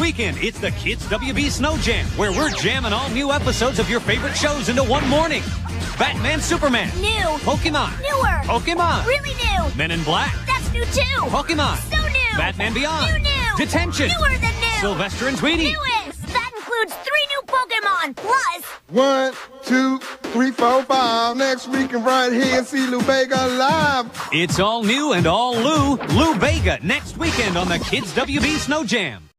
weekend, it's the Kids WB Snow Jam, where we're jamming all new episodes of your favorite shows into one morning. Batman Superman. New. Pokemon. Newer. Pokemon. Really new. Men in Black. That's new too. Pokemon. So new. Batman Beyond. New new. Detention. Newer than new. Sylvester and Tweety. Newest. That includes three new Pokemon. One, two, three, four, five. Next weekend right here and see Lou Bega live. It's all new and all Lou. Lou Bega. next weekend on the Kids WB Snow Jam.